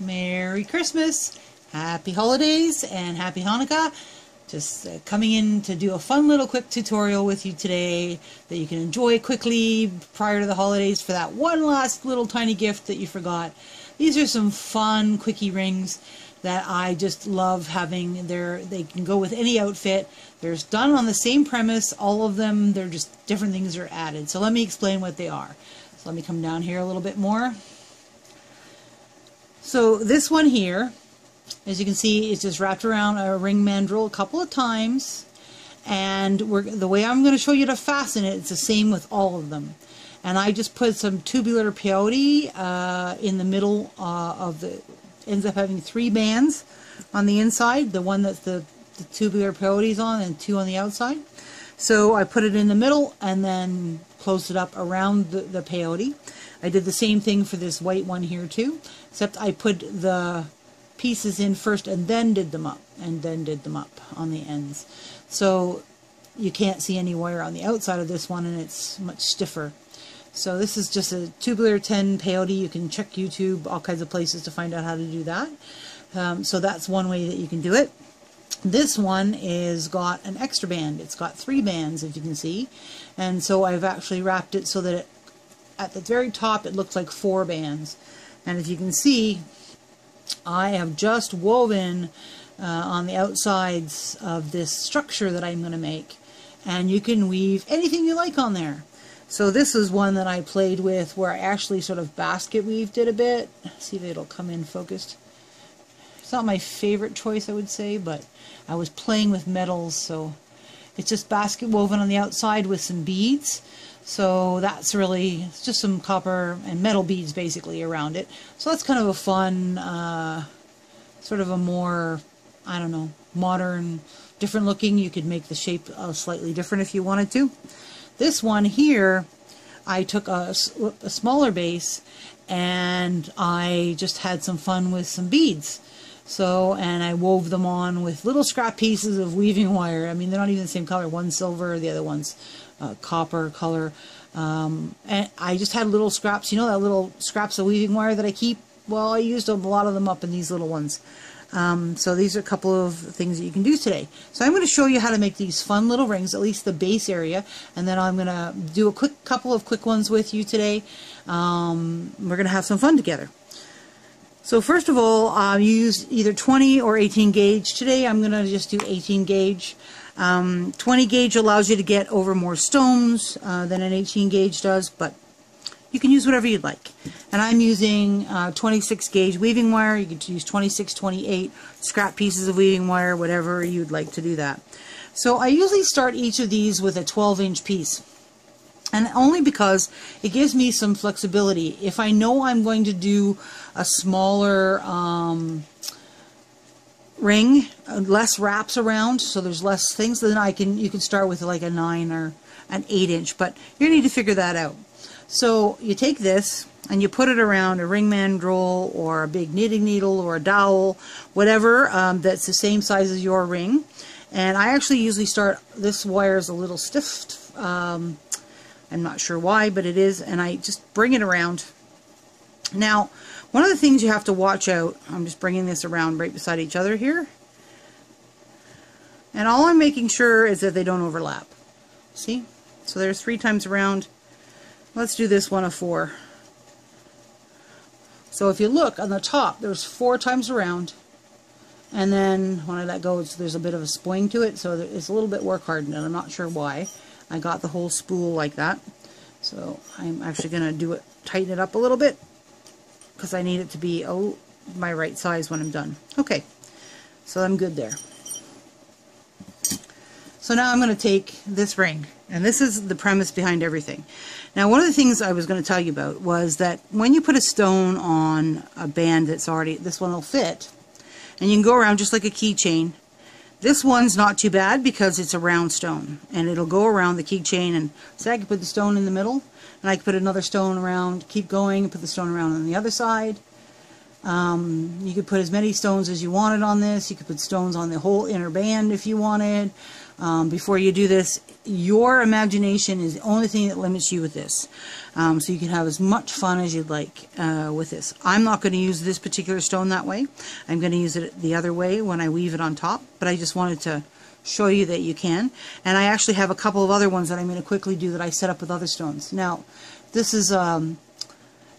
Merry Christmas, Happy Holidays, and Happy Hanukkah. Just uh, coming in to do a fun little quick tutorial with you today that you can enjoy quickly prior to the holidays for that one last little tiny gift that you forgot. These are some fun quickie rings that I just love having. They're, they can go with any outfit. They're done on the same premise. All of them, they're just different things are added. So let me explain what they are. So let me come down here a little bit more. So this one here, as you can see, is just wrapped around a ring mandrel a couple of times. And the way I'm going to show you to fasten it, it's the same with all of them. And I just put some tubular peyote uh, in the middle uh, of the, ends up having three bands on the inside, the one that the, the tubular peyote is on and two on the outside. So I put it in the middle and then closed it up around the, the peyote. I did the same thing for this white one here too, except I put the pieces in first and then did them up, and then did them up on the ends. So you can't see any wire on the outside of this one and it's much stiffer. So this is just a tubular 10 peyote. You can check YouTube, all kinds of places to find out how to do that. Um, so that's one way that you can do it. This one is got an extra band. It's got three bands, as you can see. And so I've actually wrapped it so that it at the very top it looks like four bands. And as you can see, I have just woven uh, on the outsides of this structure that I'm going to make. And you can weave anything you like on there. So this is one that I played with where I actually sort of basket weaved it a bit. See if it'll come in focused. It's not my favorite choice, I would say, but I was playing with metals, so it's just basket woven on the outside with some beads. So that's really just some copper and metal beads basically around it. So that's kind of a fun, uh, sort of a more, I don't know, modern, different looking. You could make the shape uh, slightly different if you wanted to. This one here, I took a, a smaller base and I just had some fun with some beads. So, and I wove them on with little scrap pieces of weaving wire. I mean, they're not even the same color. One's silver, the other one's uh, copper color. Um, and I just had little scraps, you know, that little scraps of weaving wire that I keep? Well, I used a lot of them up in these little ones. Um, so these are a couple of things that you can do today. So I'm going to show you how to make these fun little rings, at least the base area, and then I'm going to do a quick couple of quick ones with you today. Um, we're going to have some fun together. So first of all, uh, you use either 20 or 18 gauge. Today I'm going to just do 18 gauge. Um, 20 gauge allows you to get over more stones uh, than an 18 gauge does, but you can use whatever you'd like. And I'm using uh, 26 gauge weaving wire. You could use 26, 28, scrap pieces of weaving wire, whatever you'd like to do that. So I usually start each of these with a 12 inch piece and only because it gives me some flexibility. If I know I'm going to do a smaller um, ring, uh, less wraps around, so there's less things, then I can you can start with like a 9 or an 8 inch, but you need to figure that out. So you take this and you put it around a ring mandrel or a big knitting needle or a dowel, whatever um, that's the same size as your ring. And I actually usually start, this wire is a little stiff, um, I'm not sure why, but it is, and I just bring it around. Now, one of the things you have to watch out, I'm just bringing this around right beside each other here, and all I'm making sure is that they don't overlap. See? So there's three times around. Let's do this one of four. So if you look on the top, there's four times around, and then when I let go, there's a bit of a spring to it, so it's a little bit work hardened, and I'm not sure why. I got the whole spool like that. So I'm actually going to do it, tighten it up a little bit because I need it to be oh, my right size when I'm done. Okay, so I'm good there. So now I'm going to take this ring, and this is the premise behind everything. Now, one of the things I was going to tell you about was that when you put a stone on a band that's already, this one will fit, and you can go around just like a keychain, this one's not too bad because it's a round stone and it'll go around the keychain and so I can put the stone in the middle and I could put another stone around, keep going, put the stone around on the other side. Um, you could put as many stones as you wanted on this. You could put stones on the whole inner band if you wanted. um, before you do this. Your imagination is the only thing that limits you with this. Um, so you can have as much fun as you'd like uh, with this. I'm not going to use this particular stone that way. I'm going to use it the other way when I weave it on top, but I just wanted to show you that you can. And I actually have a couple of other ones that I'm going to quickly do that I set up with other stones. Now, this is um,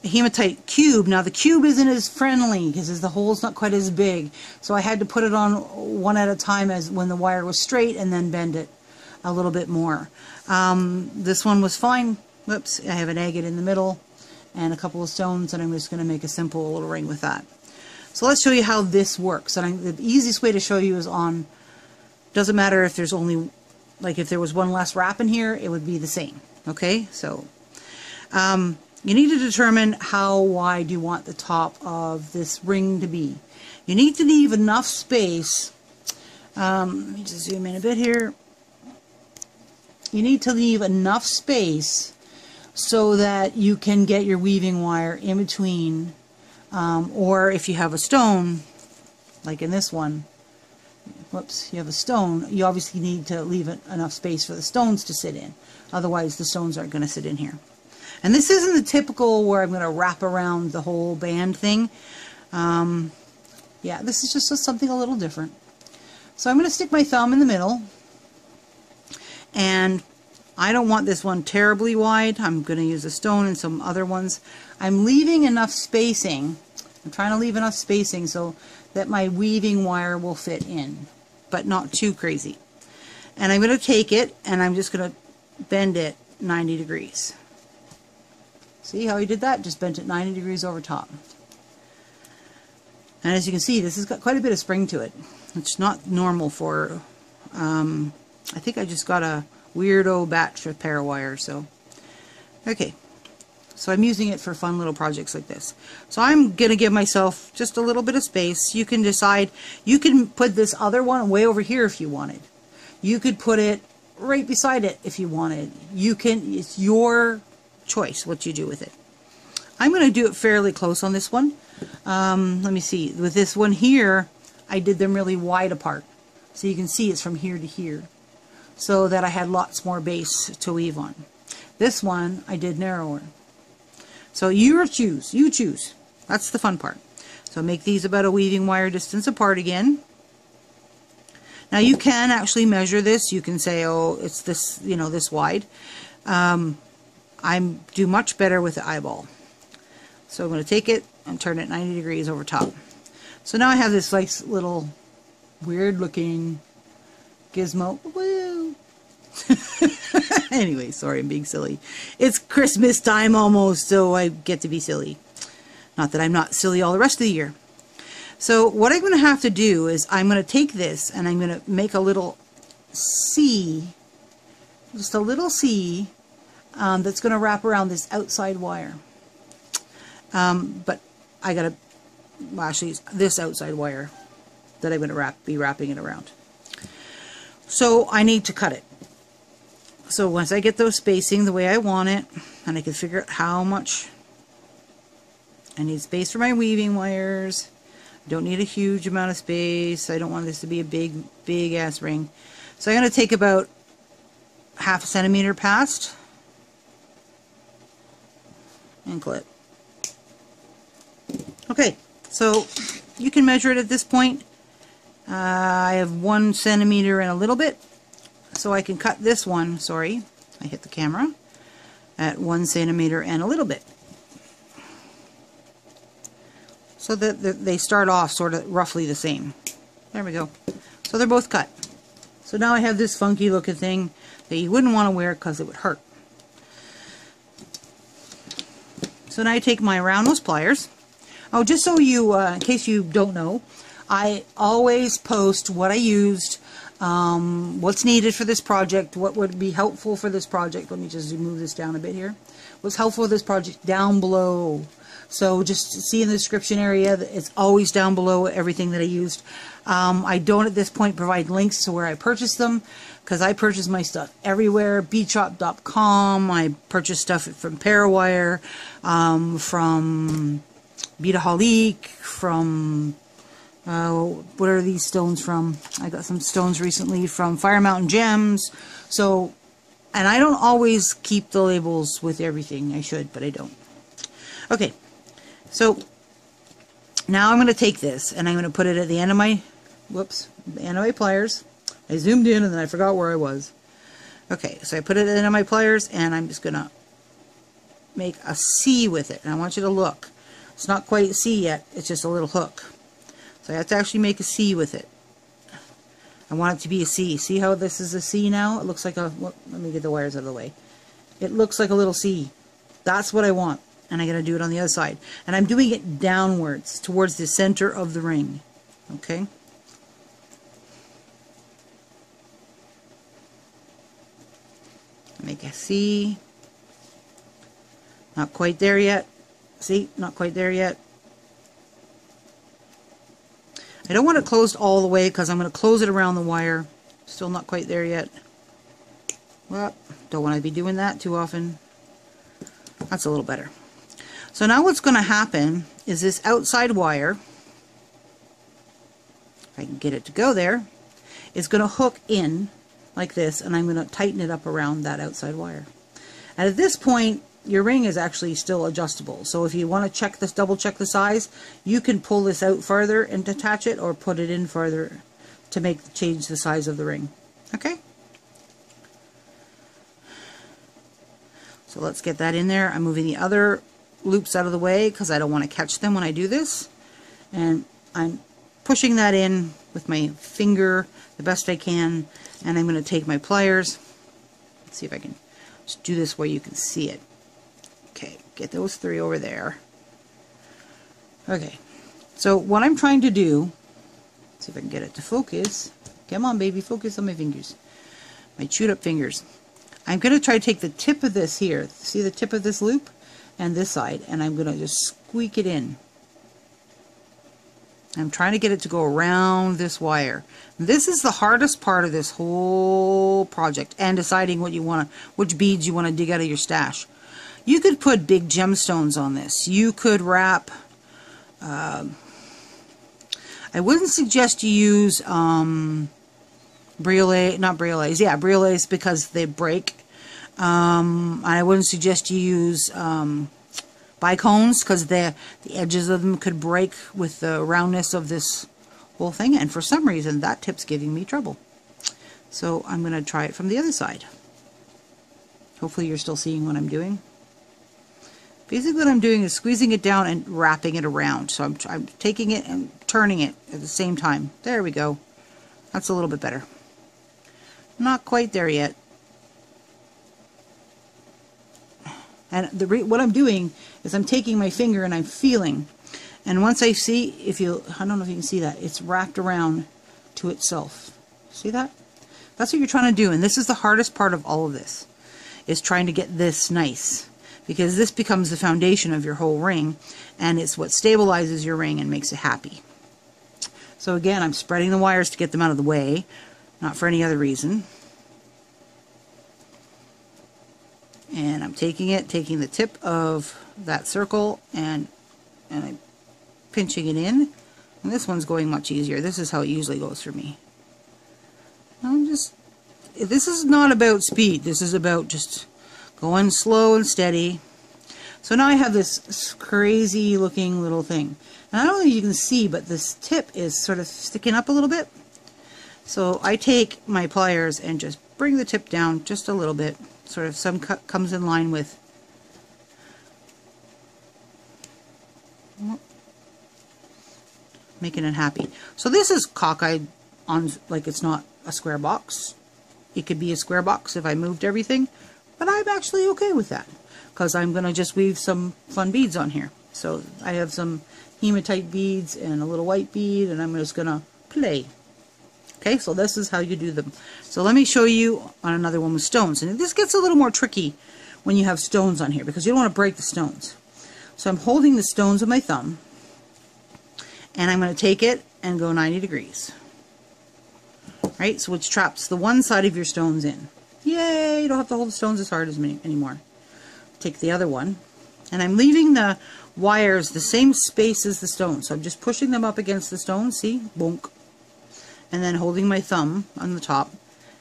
a hematite cube. Now the cube isn't as friendly because the hole's not quite as big. So I had to put it on one at a time as when the wire was straight and then bend it a little bit more. Um, this one was fine. Whoops, I have an agate in the middle and a couple of stones and I'm just going to make a simple little ring with that. So let's show you how this works. And I, the easiest way to show you is on, doesn't matter if there's only, like if there was one less wrap in here, it would be the same. Okay, so um, you need to determine how wide you want the top of this ring to be. You need to leave enough space. Um, let me just zoom in a bit here. You need to leave enough space so that you can get your weaving wire in between. Um, or if you have a stone, like in this one, whoops, you have a stone, you obviously need to leave enough space for the stones to sit in. Otherwise, the stones aren't going to sit in here. And this isn't the typical where I'm going to wrap around the whole band thing. Um, yeah, this is just something a little different. So I'm going to stick my thumb in the middle. And I don't want this one terribly wide. I'm going to use a stone and some other ones. I'm leaving enough spacing. I'm trying to leave enough spacing so that my weaving wire will fit in, but not too crazy. And I'm going to take it and I'm just going to bend it 90 degrees. See how he did that? Just bent it 90 degrees over top. And as you can see, this has got quite a bit of spring to it. It's not normal for, um, I think I just got a weirdo batch of pair parawire, so. Okay, so I'm using it for fun little projects like this. So I'm going to give myself just a little bit of space. You can decide, you can put this other one way over here if you wanted. You could put it right beside it if you wanted. You can, it's your choice what you do with it. I'm going to do it fairly close on this one. Um, let me see. With this one here, I did them really wide apart. So you can see it's from here to here. So that I had lots more base to weave on. This one, I did narrower. So you choose. You choose. That's the fun part. So make these about a weaving wire distance apart again. Now you can actually measure this. You can say, oh, it's this, you know, this wide. Um, I do much better with the eyeball. So I'm going to take it and turn it 90 degrees over top. So now I have this nice little weird looking gizmo. Woo! anyway, sorry, I'm being silly. It's Christmas time almost, so I get to be silly. Not that I'm not silly all the rest of the year. So what I'm going to have to do is I'm going to take this and I'm going to make a little C, just a little C um, that's going to wrap around this outside wire. Um, but I got to, well, actually, this outside wire that I'm going to wrap, be wrapping it around. So I need to cut it. So once I get those spacing the way I want it, and I can figure out how much I need space for my weaving wires. I don't need a huge amount of space. I don't want this to be a big, big ass ring. So I'm going to take about half a centimeter past and clip. Okay, so you can measure it at this point. Uh, I have one centimeter and a little bit, so I can cut this one, sorry, I hit the camera, at one centimeter and a little bit. So that they start off sort of roughly the same. There we go. So they're both cut. So now I have this funky looking thing that you wouldn't want to wear because it would hurt. So now I take my round nose pliers. Oh, just so you, uh, in case you don't know, I always post what I used, um, what's needed for this project, what would be helpful for this project. Let me just move this down a bit here. What's helpful for this project down below. So just see in the description area, it's always down below everything that I used. Um, I don't at this point provide links to where I purchased them because I purchase my stuff everywhere. Beadshop.com. I purchase stuff from Parawire, um, from Beadaholique, from Uh, what are these stones from? I got some stones recently from Fire Mountain Gems. So, and I don't always keep the labels with everything. I should, but I don't. Okay, so now I'm going to take this and I'm going to put it at the end of my, whoops, the end of my pliers. I zoomed in and then I forgot where I was. Okay, so I put it of my pliers and I'm just going to make a C with it. And I want you to look. It's not quite a C yet, it's just a little hook. So I have to actually make a C with it. I want it to be a C. See how this is a C now? It looks like a, let me get the wires out of the way. It looks like a little C. That's what I want. And I'm going to do it on the other side. And I'm doing it downwards, towards the center of the ring. Okay? Make a C. Not quite there yet. See, not quite there yet. I don't want it closed all the way because I'm going to close it around the wire. Still not quite there yet. Well, don't want to be doing that too often. That's a little better. So now what's going to happen is this outside wire, if I can get it to go there, is going to hook in like this and I'm going to tighten it up around that outside wire. And at this point, your ring is actually still adjustable. So if you want to check this, double check the size, you can pull this out further and detach it or put it in further to make change the size of the ring. Okay? So let's get that in there. I'm moving the other loops out of the way because I don't want to catch them when I do this. And I'm pushing that in with my finger the best I can. And I'm going to take my pliers. Let's see if I can just do this where you can see it. Get those three over there. Okay, so what I'm trying to do, see if I can get it to focus. Come on, baby, focus on my fingers. My chewed up fingers. I'm going to try to take the tip of this here. See the tip of this loop? And this side. And I'm going to just squeak it in. I'm trying to get it to go around this wire. This is the hardest part of this whole project and deciding what you want to, which beads you want to dig out of your stash. You could put big gemstones on this. You could wrap, uh, I wouldn't suggest you use um, briolette, not briolettes, yeah, briolettes because they break. Um, I wouldn't suggest you use um, bicones because the, the edges of them could break with the roundness of this whole thing. And for some reason, that tip's giving me trouble. So I'm going to try it from the other side. Hopefully you're still seeing what I'm doing. Basically what I'm doing is squeezing it down and wrapping it around. So I'm, I'm taking it and turning it at the same time. There we go. That's a little bit better. Not quite there yet. And the what I'm doing is I'm taking my finger and I'm feeling. And once I see, if you, I don't know if you can see that, it's wrapped around to itself. See that? That's what you're trying to do. And this is the hardest part of all of this, is trying to get this nice because this becomes the foundation of your whole ring and it's what stabilizes your ring and makes it happy. So again, I'm spreading the wires to get them out of the way, not for any other reason. And I'm taking it, taking the tip of that circle and, and I'm pinching it in. And this one's going much easier. This is how it usually goes for me. I'm just, this is not about speed. This is about just going slow and steady. So now I have this crazy looking little thing. And I don't know if you can see, but this tip is sort of sticking up a little bit. So I take my pliers and just bring the tip down just a little bit. Sort of some cut comes in line with making it happy. So this is cockeyed on like it's not a square box. It could be a square box if I moved everything. But I'm actually okay with that because I'm going to just weave some fun beads on here. So I have some hematite beads and a little white bead and I'm just going to play. Okay, so this is how you do them. So let me show you on another one with stones. And this gets a little more tricky when you have stones on here because you don't want to break the stones. So I'm holding the stones with my thumb and I'm going to take it and go 90 degrees. Right, so which traps the one side of your stones in. Yay, you don't have to hold the stones as hard as me anymore. Take the other one, And I'm leaving the wires the same space as the stone. So I'm just pushing them up against the stone, see? Bonk. And then holding my thumb on the top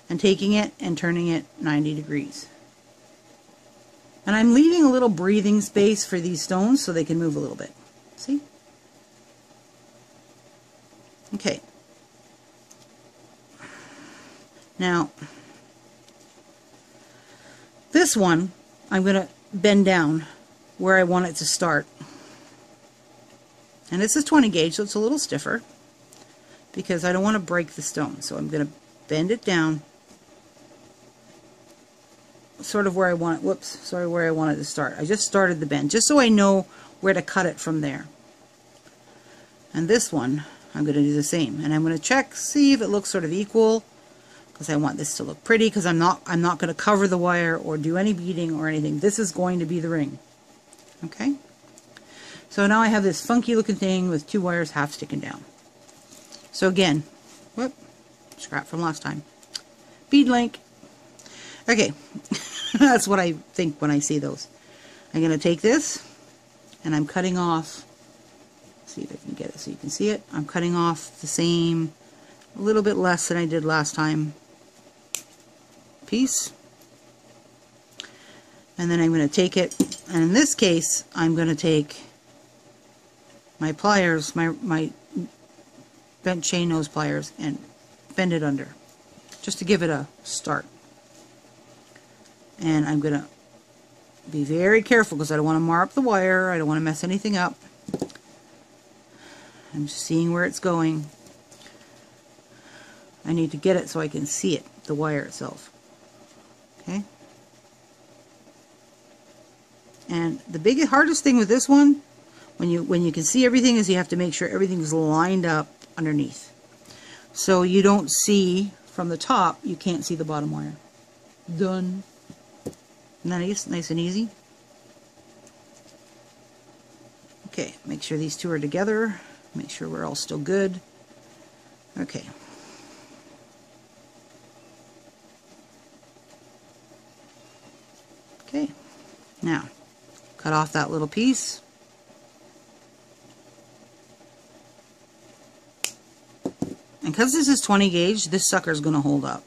and taking it and turning it 90 degrees. And I'm leaving a little breathing space for these stones so they can move a little bit. See? Okay. Now, this one, I'm going to bend down where I want it to start. And this is 20 gauge, so it's a little stiffer because I don't want to break the stone. So I'm going to bend it down sort of where I want it. Whoops, sorry, where I wanted to start. I just started the bend just so I know where to cut it from there. And this one, I'm going to do the same. And I'm going to check, see if it looks sort of equal because I want this to look pretty because I'm not I'm not going to cover the wire or do any beading or anything. This is going to be the ring. Okay? So now I have this funky looking thing with two wires half sticking down. So again, whoop, scrap from last time. Bead link. Okay, that's what I think when I see those. I'm going to take this and I'm cutting off, see if I can get it so you can see it. I'm cutting off the same, a little bit less than I did last time piece. And then I'm going to take it, and in this case, I'm going to take my pliers, my, my bent chain nose pliers, and bend it under, just to give it a start. And I'm going to be very careful because I don't want to mar up the wire, I don't want to mess anything up. I'm seeing where it's going. I need to get it so I can see it, the wire itself. Okay. And the biggest, hardest thing with this one, when you when you can see everything, is you have to make sure everything's lined up underneath. So you don't see from the top, you can't see the bottom wire. Done. Nice, nice and easy. Okay, make sure these two are together. Make sure we're all still good. Okay. Okay, now cut off that little piece. And because this is 20 gauge, this sucker is going to hold up.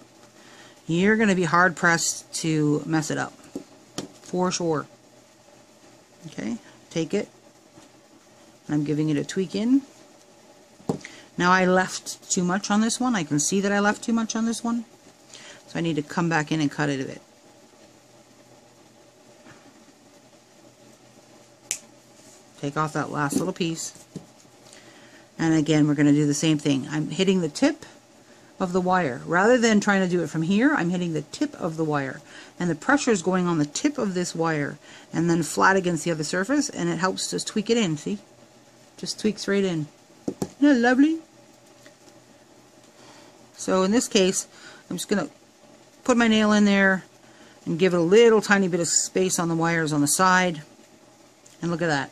You're going to be hard pressed to mess it up. For sure. Okay, take it. I'm giving it a tweak in. Now I left too much on this one. I can see that I left too much on this one. So I need to come back in and cut it a bit. Take off that last little piece. And again, we're going to do the same thing. I'm hitting the tip of the wire. Rather than trying to do it from here, I'm hitting the tip of the wire. And the pressure is going on the tip of this wire and then flat against the other surface, and it helps just tweak it in, see? Just tweaks right in. Isn't that lovely? So in this case, I'm just going to put my nail in there and give it a little tiny bit of space on the wires on the side. And look at that.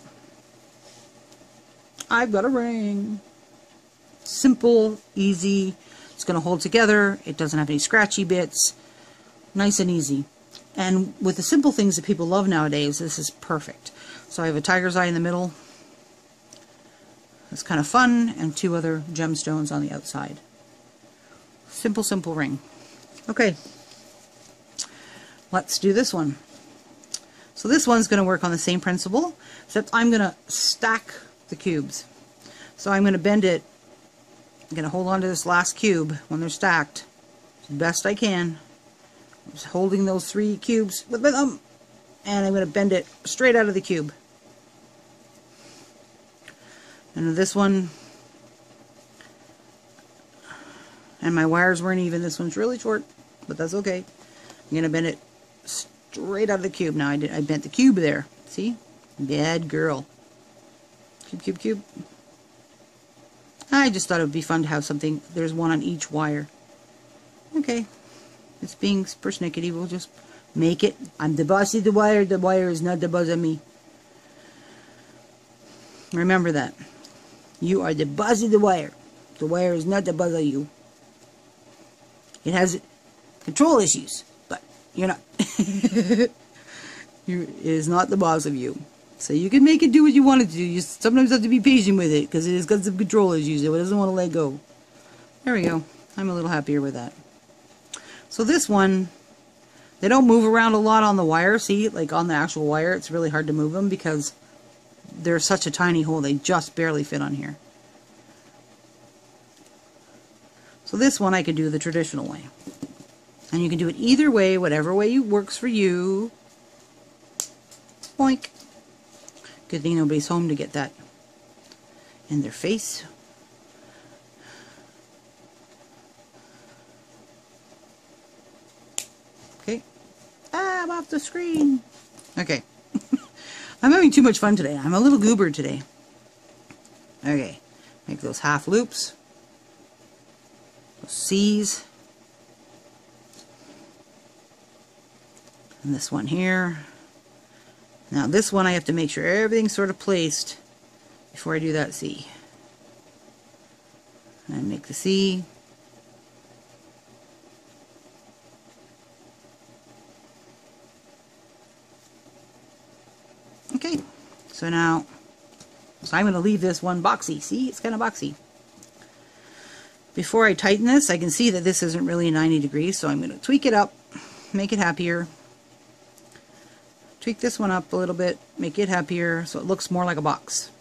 I've got a ring. Simple, easy. It's going to hold together. It doesn't have any scratchy bits. Nice and easy. And with the simple things that people love nowadays, this is perfect. So I have a tiger's eye in the middle. It's kind of fun. And two other gemstones on the outside. Simple, simple ring. Okay. Let's do this one. So this one's going to work on the same principle, except I'm going to stack the cubes. So I'm going to bend it. I'm going to hold on to this last cube when they're stacked best I can. I'm just holding those three cubes with my thumb. And I'm going to bend it straight out of the cube. And this one, and my wires weren't even. This one's really short, but that's okay. I'm going to bend it straight out of the cube. Now I, did, I bent the cube there. See? Bad girl. Cube, cube, cube. I just thought it would be fun to have something. There's one on each wire. Okay. It's being persnickety. We'll just make it. I'm the boss of the wire. The wire is not the boss of me. Remember that. You are the boss of the wire. The wire is not the boss of you. It has control issues, but you're not. you, it is not the boss of you. So you can make it do what you want it to do. You sometimes have to be patient with it because it has got some control issues. It doesn't want to let go. There we go. I'm a little happier with that. So this one, they don't move around a lot on the wire. See, like on the actual wire, it's really hard to move them because they're such a tiny hole. They just barely fit on here. So this one I can do the traditional way. And you can do it either way, whatever way works for you. Boink. Good thing nobody's home to get that in their face. Okay. Ah, I'm off the screen. Okay. I'm having too much fun today. I'm a little goober today. Okay. Make those half loops. Those C's. And this one here. Now this one I have to make sure everything's sort of placed before I do that C. And make the C. Okay, so now, so I'm going to leave this one boxy. See, it's kind of boxy. Before I tighten this, I can see that this isn't really 90 degrees, so I'm going to tweak it up, make it happier tweak this one up a little bit, make it happier so it looks more like a box.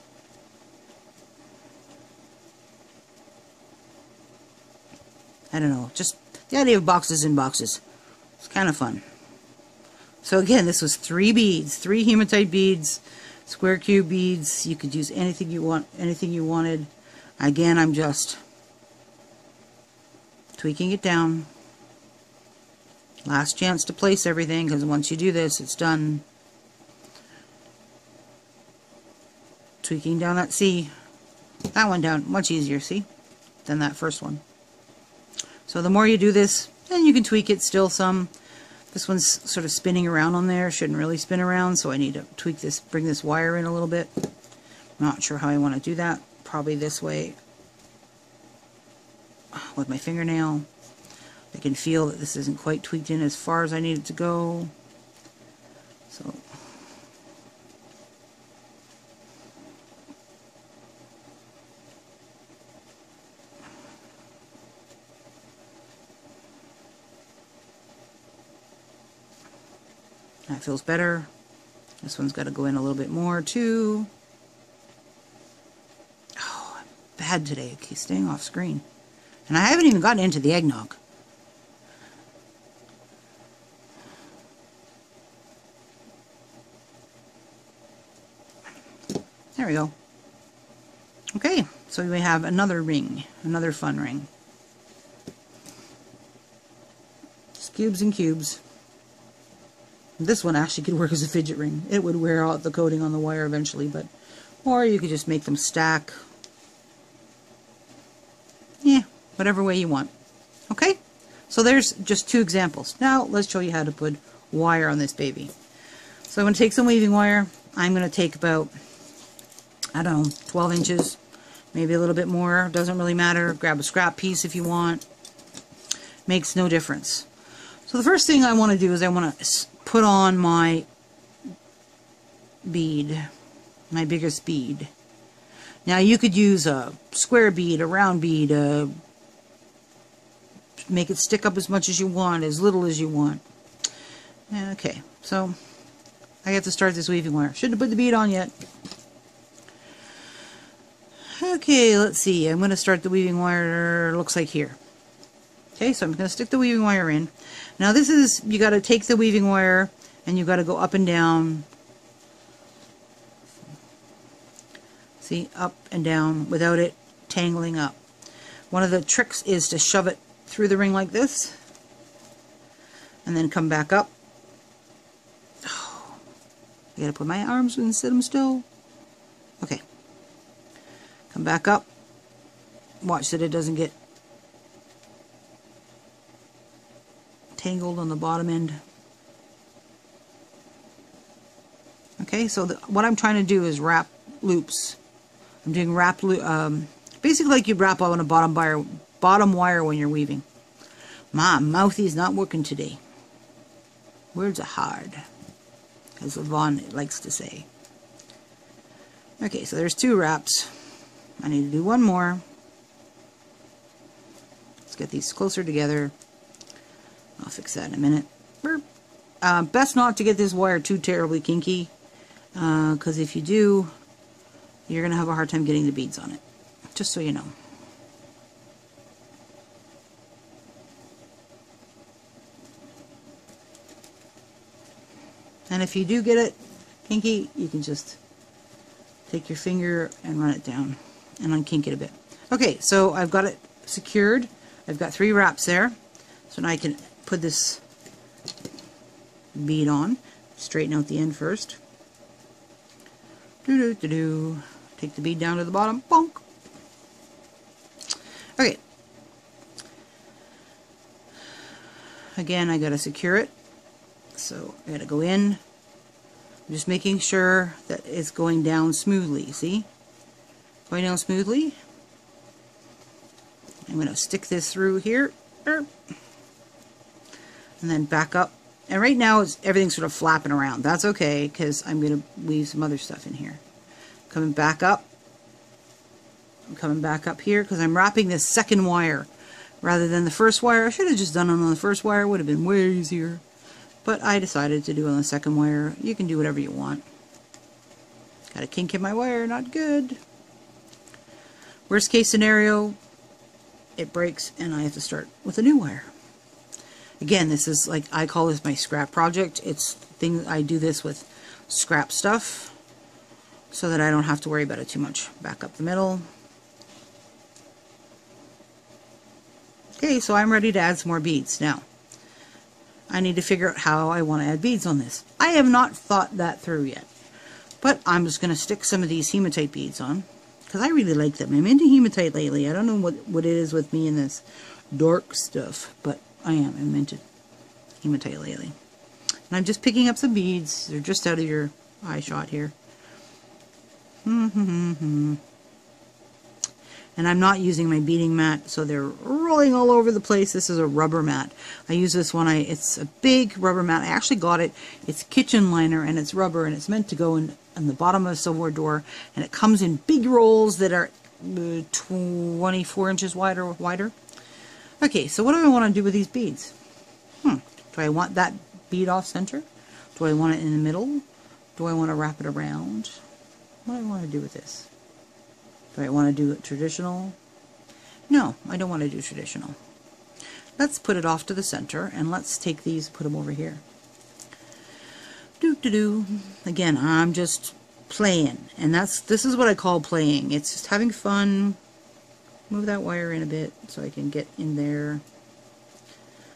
I don't know, just the idea of boxes in boxes. It's kind of fun. So again, this was three beads, three hematite beads, square cube beads. You could use anything you want, anything you wanted. Again, I'm just tweaking it down. Last chance to place everything because once you do this, it's done. Tweaking down that C. That one down, much easier, see, than that first one. So the more you do this, then you can tweak it still some. This one's sort of spinning around on there. Shouldn't really spin around, so I need to tweak this, bring this wire in a little bit. Not sure how I want to do that. Probably this way with my fingernail. I can feel that this isn't quite tweaked in as far as I need it to go. That feels better. This one's got to go in a little bit more too. Oh, I'm bad today. Okay, staying off screen. And I haven't even gotten into the eggnog. There we go. Okay, so we have another ring, another fun ring. Just cubes and cubes. This one actually could work as a fidget ring. It would wear out the coating on the wire eventually, but or you could just make them stack. Yeah, whatever way you want. Okay, so there's just two examples. Now let's show you how to put wire on this baby. So I'm going to take some weaving wire. I'm going to take about, I don't know, 12 inches, maybe a little bit more. Doesn't really matter. Grab a scrap piece if you want. Makes no difference. So the first thing I want to do is I want to put on my bead, my biggest bead. Now you could use a square bead, a round bead, a, make it stick up as much as you want, as little as you want. Okay, so I have to start this weaving wire. Shouldn't have put the bead on yet. Okay, let's see. I'm going to start the weaving wire, looks like here. Okay, so I'm going to stick the weaving wire in. Now this is, you got to take the weaving wire and you got to go up and down. See, up and down without it tangling up. One of the tricks is to shove it through the ring like this and then come back up. Oh, I gotta put my arms and sit them still. Okay. Come back up. Watch that it doesn't get tangled on the bottom end. Okay, so the, what I'm trying to do is wrap loops. I'm doing wrap loop, um, basically like you'd wrap on a bottom wire, bottom wire when you're weaving. My mouthy's not working today. Words are hard, as Yvonne likes to say. Okay, so there's two wraps. I need to do one more. Let's get these closer together. I'll fix that in a minute. Uh, best not to get this wire too terribly kinky, because uh, if you do, you're going to have a hard time getting the beads on it. Just so you know. And if you do get it kinky, you can just take your finger and run it down and unkink it a bit. Okay, so I've got it secured. I've got three wraps there. So now I can put this bead on. Straighten out the end first. Do do do do. Take the bead down to the bottom. Bonk. Okay. Again, I gotta secure it. So I gotta go in. I'm just making sure that it's going down smoothly. See? Going down smoothly. I'm to stick this through here. And then back up. And right now it's, everything's sort of flapping around. That's okay because I'm going to weave some other stuff in here. Coming back up. I'm coming back up here because I'm wrapping this second wire rather than the first wire. I should have just done it on the first wire. Would have been way easier. But I decided to do it on the second wire. You can do whatever you want. Got a kink in my wire, not good. Worst case scenario, it breaks and I have to start with a new wire. Again, this is like, I call this my scrap project. It's thing I do this with scrap stuff so that I don't have to worry about it too much. Back up the middle. Okay, so I'm ready to add some more beads. Now, I need to figure out how I want to add beads on this. I have not thought that through yet. But I'm just going to stick some of these hematite beads on. Because I really like them. I'm into hematite lately. I don't know what, what it is with me and this dark stuff. But I am. I'm into hematite. And I'm just picking up some beads. They're just out of your eye shot here. And I'm not using my beading mat, so they're rolling all over the place. This is a rubber mat. I use this one. I It's a big rubber mat. I actually got it. It's kitchen liner, and it's rubber, and it's meant to go in, in the bottom of a silverware door, and it comes in big rolls that are uh, 24 inches wider. wider. Okay, so what do I want to do with these beads? Hmm. Do I want that bead off center? Do I want it in the middle? Do I want to wrap it around? What do I want to do with this? Do I want to do it traditional? No, I don't want to do traditional. Let's put it off to the center and let's take these put them over here. Do do do. Again, I'm just playing, and that's this is what I call playing. It's just having fun. Move that wire in a bit so I can get in there.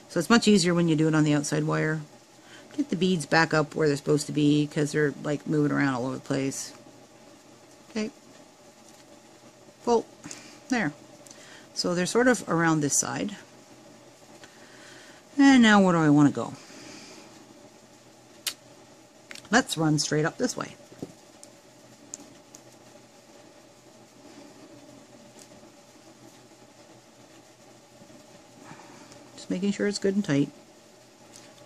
So it's much easier when you do it on the outside wire. Get the beads back up where they're supposed to be because they're like moving around all over the place. Okay. Well, there. So they're sort of around this side. And now where do I want to go? Let's run straight up this way. Making sure it's good and tight.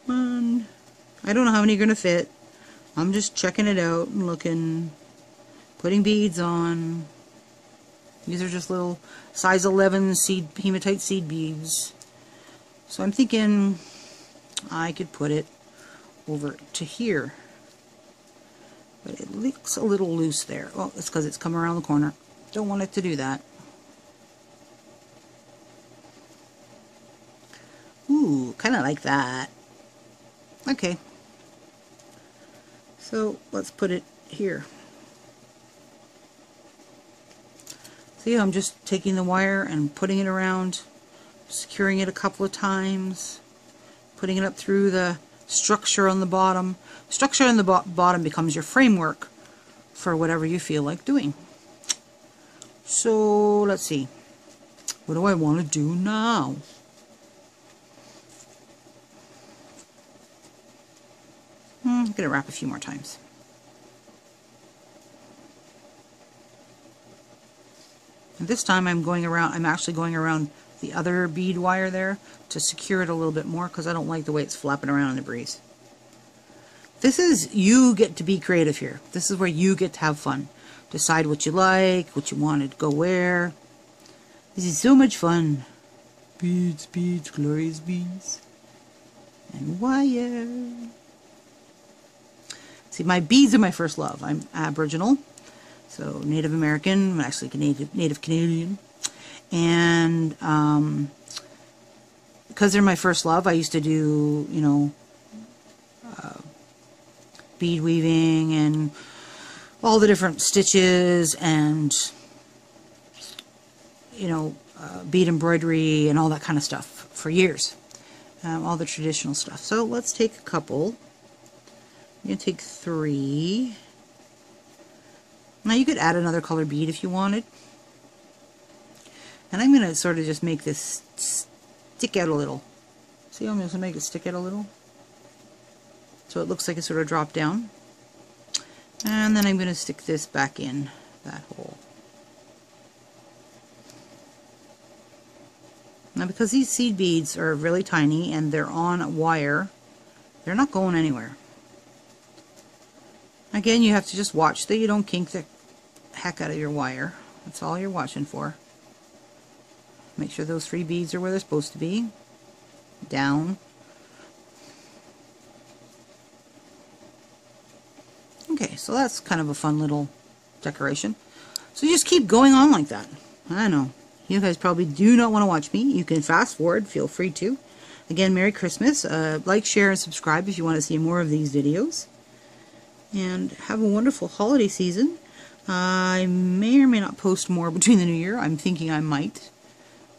One. I don't know how many are going to fit. I'm just checking it out and looking, putting beads on, these are just little size 11 seed hematite seed beads. So I'm thinking I could put it over to here. But it looks a little loose there. Well, it's because it's come around the corner. Don't want it to do that. Ooh, kind of like that. Okay. So let's put it here. See, I'm just taking the wire and putting it around, securing it a couple of times, putting it up through the structure on the bottom. Structure on the bo bottom becomes your framework for whatever you feel like doing. So, let's see. What do I want to do now? I'm going to wrap a few more times. And this time I'm going around, I'm actually going around the other bead wire there to secure it a little bit more because I don't like the way it's flapping around in the breeze. This is, you get to be creative here. This is where you get to have fun. decide what you like, what you want to go where. This is so much fun. Beads, beads, glorious beads. And wire. See, my beads are my first love. I'm Aboriginal, so Native American, I'm actually Native, Native Canadian. And um, because they're my first love, I used to do, you know, uh, bead weaving and all the different stitches and, you know, uh, bead embroidery and all that kind of stuff for years. Um, all the traditional stuff. So let's take a couple. I'm going to take three. Now you could add another color bead if you wanted. And I'm going to sort of just make this stick out a little. See, I'm going to make it stick out a little. So it looks like it sort of dropped down. And then I'm going to stick this back in that hole. Now because these seed beads are really tiny and they're on wire, they're not going anywhere. Again, you have to just watch that you don't kink the heck out of your wire. That's all you're watching for. Make sure those three beads are where they're supposed to be. Down. Okay, so that's kind of a fun little decoration. So you just keep going on like that. I know. You guys probably do not want to watch me. You can fast forward. Feel free to. Again, Merry Christmas. Uh, like, share, and subscribe if you want to see more of these videos. And have a wonderful holiday season. I may or may not post more between the new year. I'm thinking I might.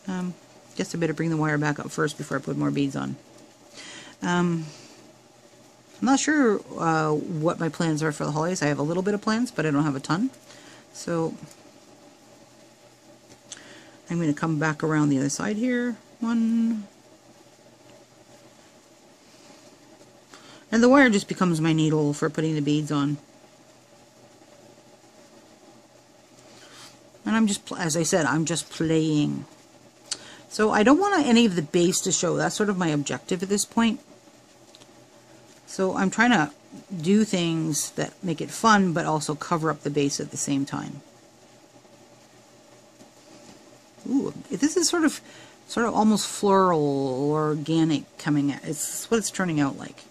Um, guess I better bring the wire back up first before I put more beads on. Um, I'm not sure uh, what my plans are for the holidays. I have a little bit of plans, but I don't have a ton. So I'm going to come back around the other side here. One. And the wire just becomes my needle for putting the beads on. And I'm just, as I said, I'm just playing. So I don't want any of the base to show. That's sort of my objective at this point. So I'm trying to do things that make it fun, but also cover up the base at the same time. Ooh, this is sort of, sort of almost floral or organic coming out. It's what it's turning out like.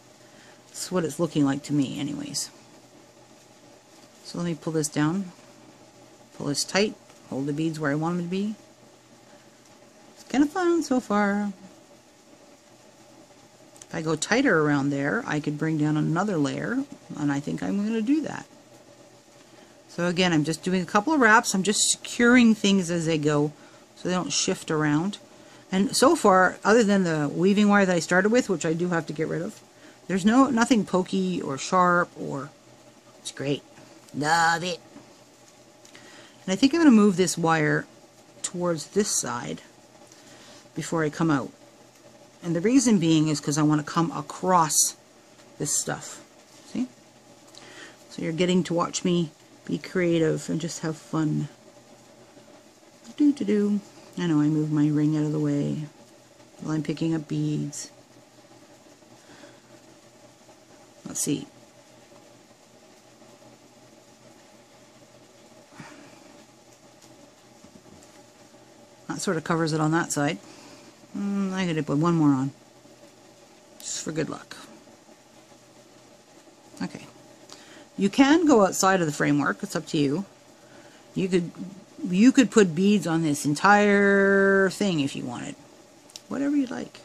It's what it's looking like to me anyways. So let me pull this down. Pull this tight. Hold the beads where I want them to be It's kind of fun so far. If I go tighter around there, I could bring down another layer, and I think I'm going to do that. So again, I'm just doing a couple of wraps. I'm just securing things as they go so they don't shift around. And so far, other than the weaving wire that I started with, which I do have to get rid of, there's no nothing pokey or sharp or... It's great. Love it. And I think I'm going to move this wire towards this side before I come out. And the reason being is because I want to come across this stuff. See? So you're getting to watch me be creative and just have fun. Do do do. I know I moved my ring out of the way while I'm picking up beads. Let's see. That sort of covers it on that side. Mm, going to put one more on. Just for good luck. Okay. You can go outside of the framework. It's up to you. You could you could put beads on this entire thing if you wanted. Whatever you like.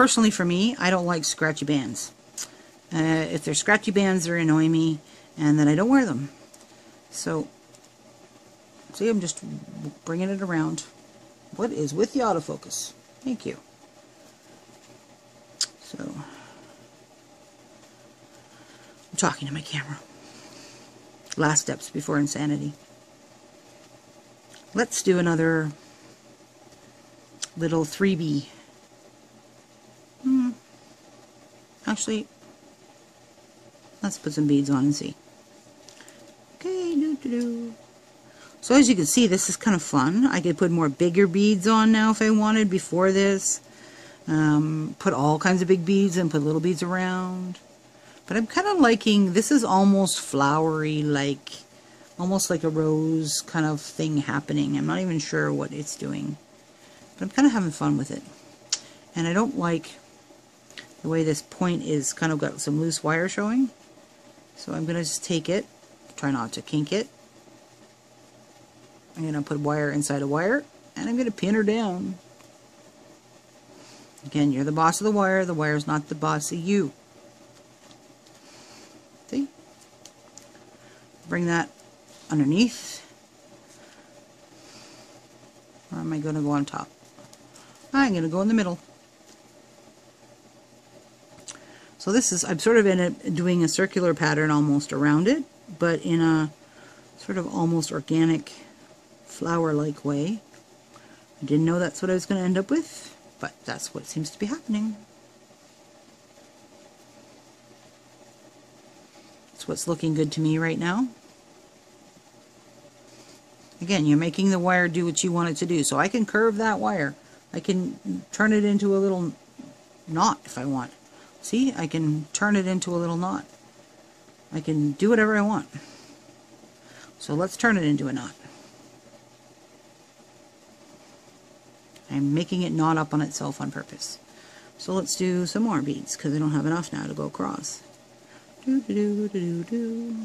Personally for me, I don't like scratchy bands. Uh, if they're scratchy bands, they annoy me, and then I don't wear them. So See, I'm just bringing it around. What is with the autofocus? Thank you. So, I'm talking to my camera. Last steps before insanity. Let's do another little 3B. Hmm. Actually, let's put some beads on and see. Okay, do do do. So as you can see, this is kind of fun. I could put more bigger beads on now if I wanted before this. Um, put all kinds of big beads and put little beads around. But I'm kind of liking, this is almost flowery, like, almost like a rose kind of thing happening. I'm not even sure what it's doing. But I'm kind of having fun with it. And I don't like the way this point is kind of got some loose wire showing. So I'm going to just take it, try not to kink it. I'm going to put wire inside a wire, and I'm going to pin her down. Again, you're the boss of the wire. The wire's not the boss of you. See? Bring that underneath. Or am I going to go on top? I'm going to go in the middle. So this is, I'm sort of in a, doing a circular pattern almost around it, but in a sort of almost organic flower-like way. I didn't know that's what I was going to end up with, but that's what seems to be happening. That's what's looking good to me right now. Again, you're making the wire do what you want it to do. So I can curve that wire. I can turn it into a little knot if I want. See, I can turn it into a little knot. I can do whatever I want. So let's turn it into a knot. I'm making it knot up on itself on purpose. So let's do some more beads because I don't have enough now to go across. Do, do, do, do, do.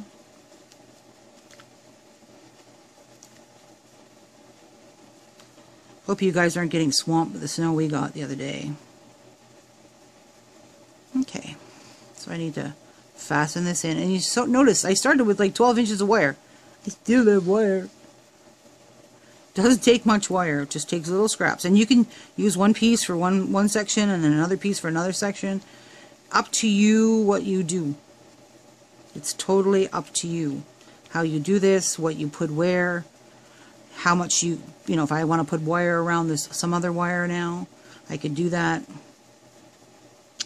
Hope you guys aren't getting swamped with the snow we got the other day. Okay, so I need to fasten this in. And you so notice I started with like 12 inches of wire. I still have wire. Doesn't take much wire, it just takes little scraps. And you can use one piece for one, one section and then another piece for another section. Up to you what you do. It's totally up to you. How you do this, what you put where, how much you, you know, if I want to put wire around this, some other wire now, I could do that.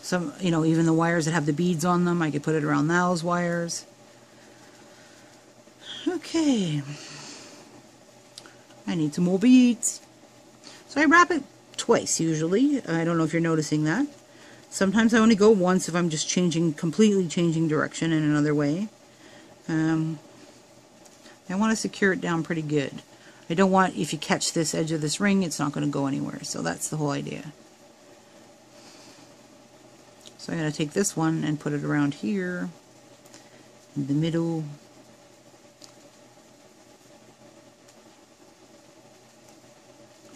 Some, you know, even the wires that have the beads on them, I could put it around those wires. Okay. I need some more beads. So I wrap it twice usually. I don't know if you're noticing that. Sometimes I only go once if I'm just changing, completely changing direction in another way. Um, I want to secure it down pretty good. I don't want, if you catch this edge of this ring, it's not going to go anywhere. So that's the whole idea. So I'm going to take this one and put it around here, in the middle,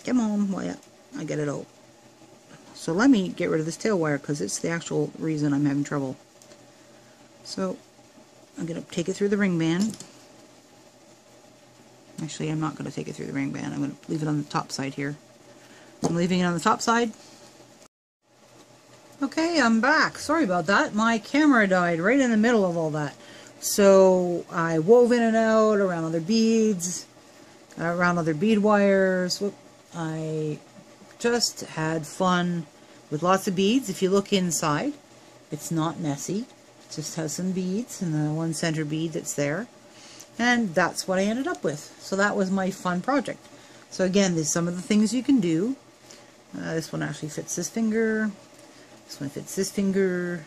Come on, Wyatt. I get it all. So let me get rid of this tail wire because it's the actual reason I'm having trouble. So I'm going to take it through the ring band. Actually, I'm not going to take it through the ring band. I'm going to leave it on the top side here. I'm leaving it on the top side. Okay, I'm back. Sorry about that. My camera died right in the middle of all that. So I wove in and out around other beads, around other bead wires. I just had fun with lots of beads. If you look inside, it's not messy. It just has some beads and the one center bead that's there. And that's what I ended up with. So that was my fun project. So again, there's some of the things you can do. Uh, this one actually fits this finger. This one fits this finger.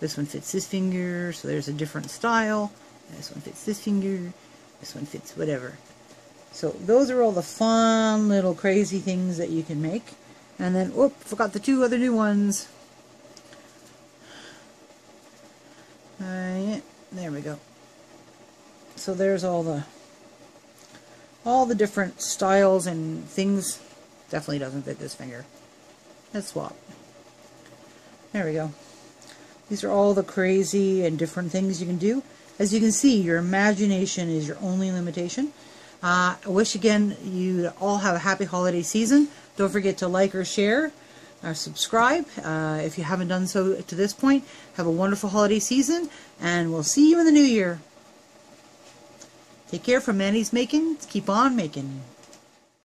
This one fits this finger. So there's a different style. This one fits this finger. This one fits whatever. So those are all the fun little crazy things that you can make. And then, whoop, forgot the two other new ones. Uh, yeah, there we go. So there's all the all the different styles and things. Definitely doesn't fit this finger. Let's swap. There we go. These are all the crazy and different things you can do. As you can see, your imagination is your only limitation. Uh, I wish again you all have a happy holiday season. Don't forget to like or share or subscribe uh, if you haven't done so to this point. Have a wonderful holiday season and we'll see you in the new year. Take care from Manie's Making. Keep on making.